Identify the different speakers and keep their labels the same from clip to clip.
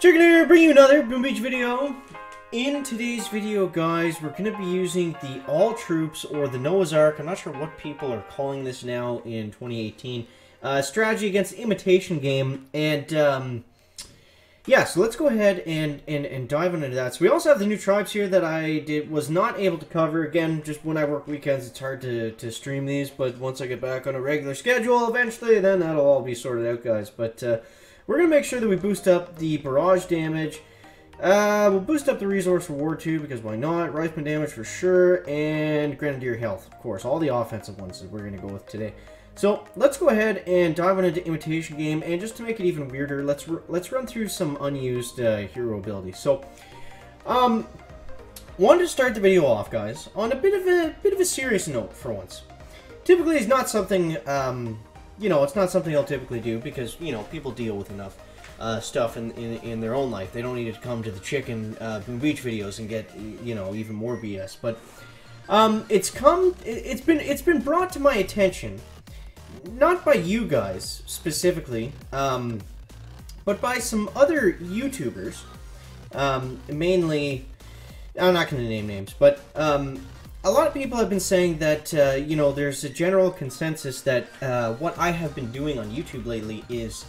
Speaker 1: Chicken here, bring you another Boom Beach video. In today's video, guys, we're going to be using the All Troops or the Noah's Ark. I'm not sure what people are calling this now in 2018. Uh, strategy against imitation game. And, um, yeah, so let's go ahead and, and, and dive into that. So we also have the new tribes here that I did was not able to cover. Again, just when I work weekends, it's hard to, to stream these. But once I get back on a regular schedule, eventually, then that'll all be sorted out, guys. But, uh, we're going to make sure that we boost up the barrage damage. Uh, we'll boost up the resource reward too, because why not? Rifleman damage for sure, and Grenadier health, of course. All the offensive ones that we're going to go with today. So let's go ahead and dive on into Imitation Game, and just to make it even weirder, let's let's run through some unused uh, hero abilities. So, um, wanted to start the video off, guys, on a bit of a bit of a serious note for once. Typically, it's not something um, you know, it's not something I'll typically do because, you know, people deal with enough uh, stuff in, in, in, their own life. They don't need to come to the chicken uh, Boom Beach videos and get, you know, even more BS. But um, it's come, it's been, it's been brought to my attention, not by you guys specifically, um, but by some other YouTubers, um, mainly, I'm not going to name names, but um, a lot of people have been saying that, uh, you know, there's a general consensus that uh, what I have been doing on YouTube lately is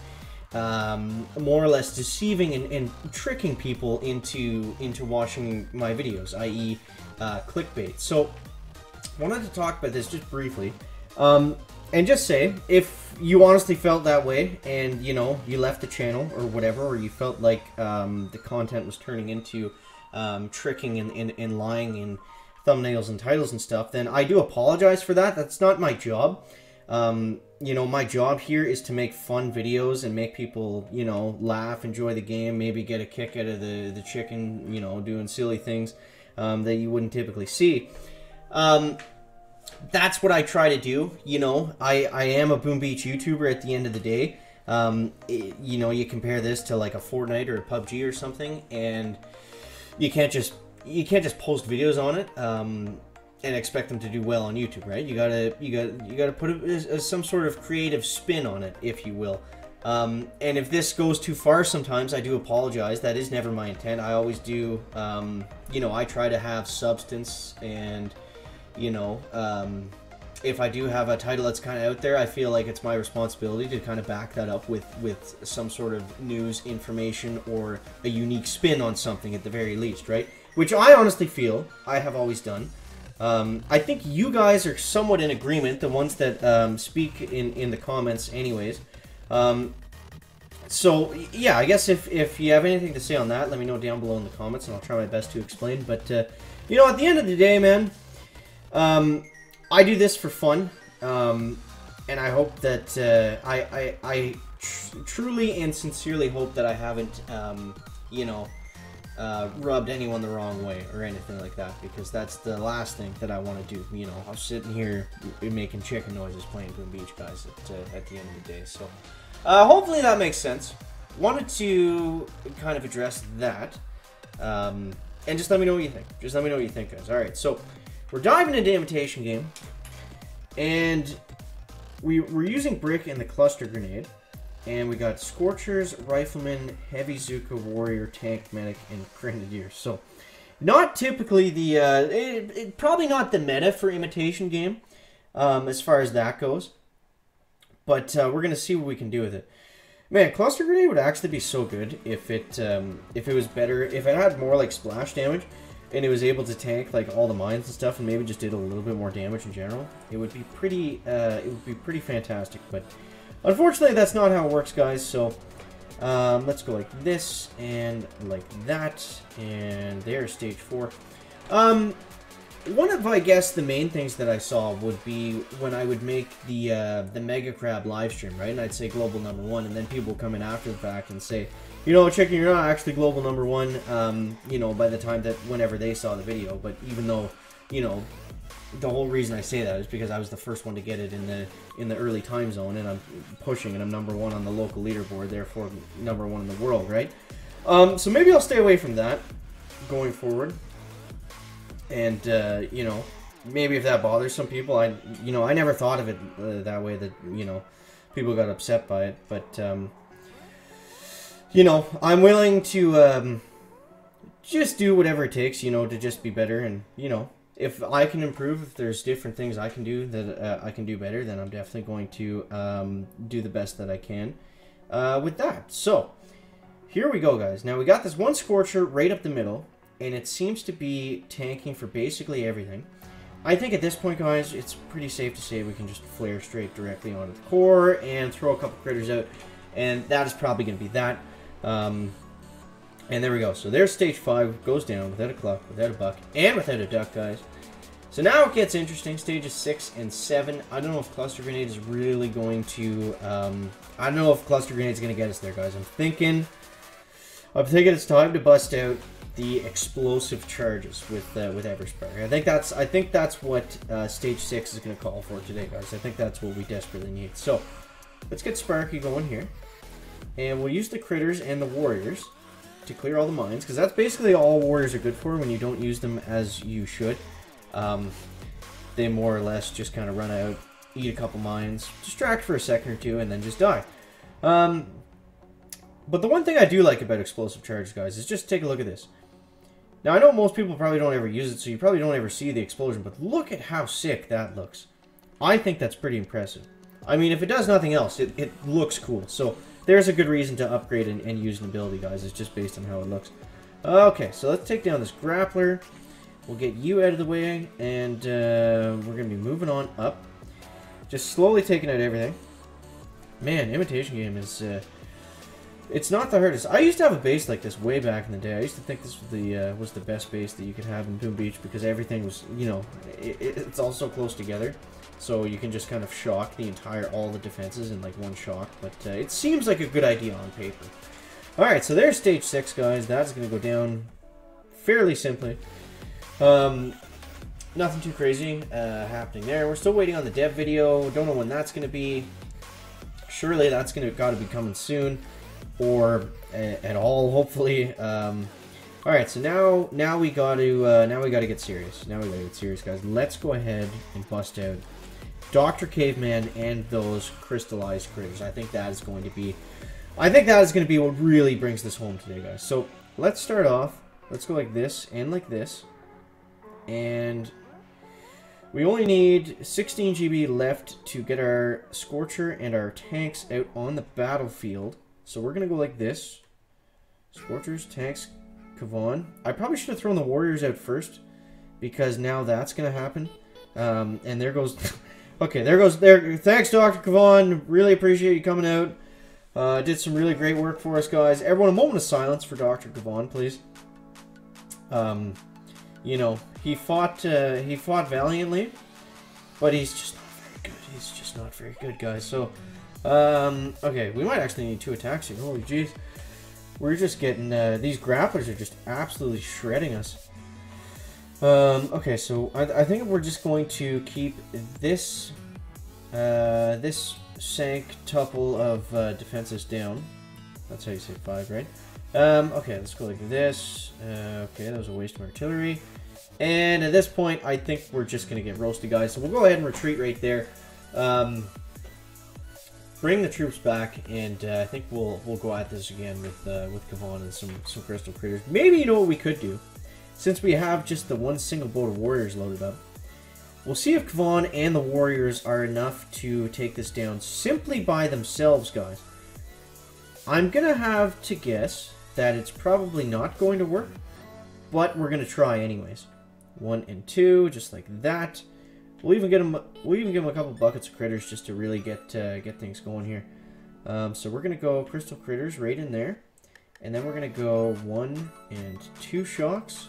Speaker 1: um, more or less deceiving and, and, tricking people into into watching my videos, i.e., uh, clickbait. So, I wanted to talk about this just briefly, um, and just say if you honestly felt that way, and you know you left the channel or whatever, or you felt like um, the content was turning into um, tricking and, and, and lying and thumbnails and titles and stuff, then I do apologize for that. That's not my job. Um, you know, my job here is to make fun videos and make people, you know, laugh, enjoy the game, maybe get a kick out of the, the chicken, you know, doing silly things um, that you wouldn't typically see. Um, that's what I try to do. You know, I, I am a Boom Beach YouTuber at the end of the day. Um, it, you know, you compare this to like a Fortnite or a PUBG or something, and you can't just you can't just post videos on it um, and expect them to do well on YouTube, right? You gotta you got you gotta put a, a, some sort of creative spin on it, if you will. Um, and if this goes too far, sometimes I do apologize. That is never my intent. I always do. Um, you know, I try to have substance, and you know, um, if I do have a title that's kind of out there, I feel like it's my responsibility to kind of back that up with with some sort of news, information, or a unique spin on something at the very least, right? Which I honestly feel I have always done. Um, I think you guys are somewhat in agreement, the ones that um, speak in, in the comments anyways. Um, so, yeah, I guess if, if you have anything to say on that, let me know down below in the comments, and I'll try my best to explain. But, uh, you know, at the end of the day, man, um, I do this for fun, um, and I hope that uh, I, I, I tr truly and sincerely hope that I haven't, um, you know, uh, rubbed anyone the wrong way or anything like that because that's the last thing that I want to do. You know, I'm sitting here making chicken noises playing Boom Beach guys at, uh, at the end of the day. So uh, hopefully that makes sense. Wanted to kind of address that. Um, and just let me know what you think. Just let me know what you think, guys. All right, so we're diving into Imitation Game. And we, we're using Brick and the Cluster Grenade. And we got Scorchers, Rifleman, Heavy Zooka, Warrior, Tank, Medic, and Grenadier. So, not typically the, uh, it, it, probably not the meta for Imitation Game, um, as far as that goes. But uh, we're going to see what we can do with it. Man, Cluster Grenade would actually be so good if it, um, if it was better, if it had more, like, splash damage, and it was able to tank, like, all the mines and stuff, and maybe just did a little bit more damage in general. It would be pretty, uh, it would be pretty fantastic, but... Unfortunately, that's not how it works, guys, so um, let's go like this and like that, and there's stage four. Um, one of, I guess, the main things that I saw would be when I would make the uh, the Mega Crab live stream, right? And I'd say global number one, and then people come in after the fact and say, you know, chicken, you're not actually global number one, um, you know, by the time that whenever they saw the video. But even though, you know, the whole reason I say that is because I was the first one to get it in the in the early time zone, and I'm pushing, and I'm number one on the local leaderboard, therefore number one in the world, right? Um, so maybe I'll stay away from that going forward, and uh, you know, maybe if that bothers some people, I you know I never thought of it uh, that way that you know people got upset by it, but um, you know, I'm willing to um, just do whatever it takes, you know, to just be better. And, you know, if I can improve, if there's different things I can do that uh, I can do better, then I'm definitely going to um, do the best that I can uh, with that. So, here we go, guys. Now, we got this one Scorcher right up the middle, and it seems to be tanking for basically everything. I think at this point, guys, it's pretty safe to say we can just flare straight directly onto the core and throw a couple critters out, and that is probably going to be that. Um, and there we go. So there's stage 5, goes down without a clock, without a buck, and without a duck, guys. So now it gets interesting. Stages 6 and 7. I don't know if Cluster Grenade is really going to... Um, I don't know if Cluster Grenade is going to get us there, guys. I'm thinking... I'm thinking it's time to bust out the explosive charges with uh, with Everspark. I think that's I think that's what uh, stage six is going to call for today, guys. I think that's what we desperately need. So let's get Sparky going here, and we'll use the critters and the warriors to clear all the mines because that's basically all warriors are good for when you don't use them as you should. Um, they more or less just kind of run out, eat a couple mines, distract for a second or two, and then just die. Um, but the one thing I do like about explosive charges, guys, is just take a look at this. Now, I know most people probably don't ever use it, so you probably don't ever see the explosion, but look at how sick that looks. I think that's pretty impressive. I mean, if it does nothing else, it, it looks cool. So, there's a good reason to upgrade and, and use an ability, guys. It's just based on how it looks. Okay, so let's take down this grappler. We'll get you out of the way, and uh, we're going to be moving on up. Just slowly taking out everything. Man, Imitation Game is... Uh, it's not the hardest. I used to have a base like this way back in the day. I used to think this was the uh, was the best base that you could have in Boom Beach because everything was, you know, it, it's all so close together. So you can just kind of shock the entire, all the defenses in like one shock. But uh, it seems like a good idea on paper. Alright, so there's stage 6, guys. That's going to go down fairly simply. Um, nothing too crazy uh, happening there. We're still waiting on the dev video. Don't know when that's going to be. Surely that's going to got to be coming soon or at all, hopefully. Um, all right, so now now we got to uh, now we got to get serious. Now we got to get serious, guys. Let's go ahead and bust out Doctor Caveman and those crystallized critters. I think that is going to be, I think that is going to be what really brings this home today, guys. So let's start off. Let's go like this and like this, and we only need 16 GB left to get our Scorcher and our tanks out on the battlefield. So we're going to go like this. Scorchers, tanks, Kavan. I probably should have thrown the warriors out first because now that's going to happen. Um, and there goes... okay, there goes... there. Thanks, Dr. Kavan. Really appreciate you coming out. Uh, did some really great work for us, guys. Everyone, a moment of silence for Dr. Kavan, please. Um, you know, he fought, uh, he fought valiantly, but he's just not very good. He's just not very good, guys. So, um, okay, we might actually need two attacks here. Holy jeez. We're just getting, uh, these grapplers are just absolutely shredding us. Um, okay, so I, I think we're just going to keep this, uh, this sank tuple of uh, defenses down. That's how you say five, right? Um, okay, let's go like this. Uh, okay, that was a waste of artillery. And at this point, I think we're just going to get roasted, guys. So we'll go ahead and retreat right there. Um, bring the troops back, and uh, I think we'll we'll go at this again with uh, with Kavan and some some crystal critters. Maybe you know what we could do, since we have just the one single boat of warriors loaded up. We'll see if Kavan and the warriors are enough to take this down simply by themselves, guys. I'm gonna have to guess that it's probably not going to work, but we're gonna try anyways. One and two, just like that. We'll even get him. We'll even give him a couple buckets of critters just to really get uh, get things going here. Um, so we're gonna go crystal critters right in there, and then we're gonna go one and two shocks,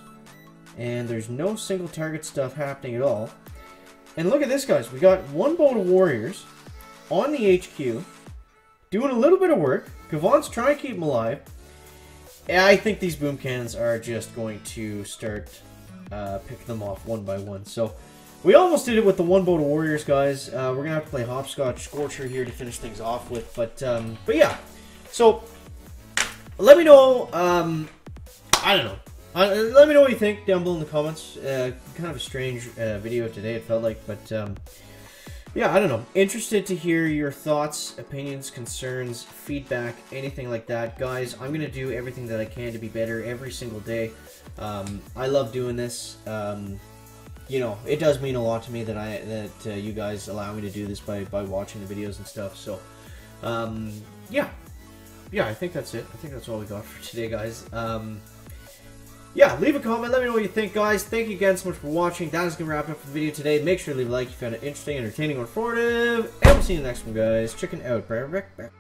Speaker 1: and there's no single target stuff happening at all. And look at this, guys. We got one boat of warriors on the HQ, doing a little bit of work. Kavan's trying to keep them alive. And I think these boom cannons are just going to start uh, picking them off one by one. So we almost did it with the one boat of warriors, guys. Uh, we're gonna have to play hopscotch scorcher here to finish things off with, but um, but yeah. So let me know. Um, I don't know. Uh, let me know what you think down below in the comments. Uh, kind of a strange uh, video today, it felt like, but um, yeah, I don't know. Interested to hear your thoughts, opinions, concerns, feedback, anything like that. Guys, I'm to do everything that I can to be better every single day. Um, I love doing this. You know, it does mean a lot to me that I that uh, you guys allow me to do this by, by watching the videos and stuff. So, um, yeah. Yeah, I think that's it. I think that's all we got for today, guys. Um, yeah, leave a comment. Let me know what you think, guys. Thank you again so much for watching. That is going to wrap up the video today. Make sure to leave a like if you found it interesting, entertaining, or informative. And we'll see you in the next one, guys. Chicken out. Back.